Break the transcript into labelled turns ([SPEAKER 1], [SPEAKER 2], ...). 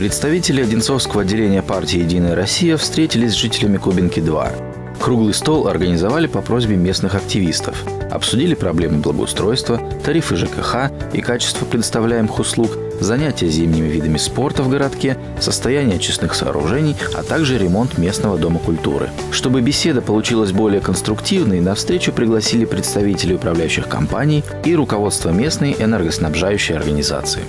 [SPEAKER 1] Представители Одинцовского отделения партии «Единая Россия» встретились с жителями Кубинки-2. Круглый стол организовали по просьбе местных активистов. Обсудили проблемы благоустройства, тарифы ЖКХ и качество предоставляемых услуг, занятия зимними видами спорта в городке, состояние очистных сооружений, а также ремонт местного дома культуры. Чтобы беседа получилась более конструктивной, на встречу пригласили представителей управляющих компаний и руководство местной энергоснабжающей организации.